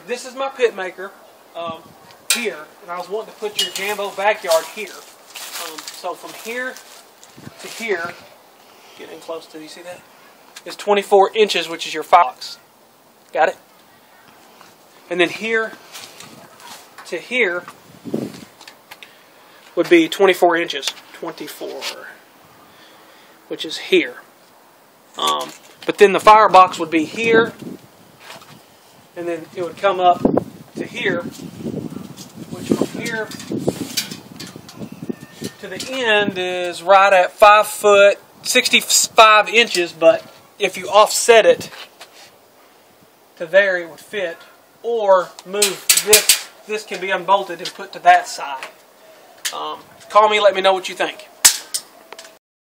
this is my pit maker um, here, and I was wanting to put your Jambo backyard here. Um, so from here to here, getting close to, you see that? Is 24 inches, which is your fox. Got it? And then here to here would be 24 inches. 24, which is here. Um, but then the firebox would be here, and then it would come up to here, which from here to the end is right at 5 foot 65 inches, but if you offset it to there, it would fit. Or move this, this can be unbolted and put to that side. Um, call me, let me know what you think.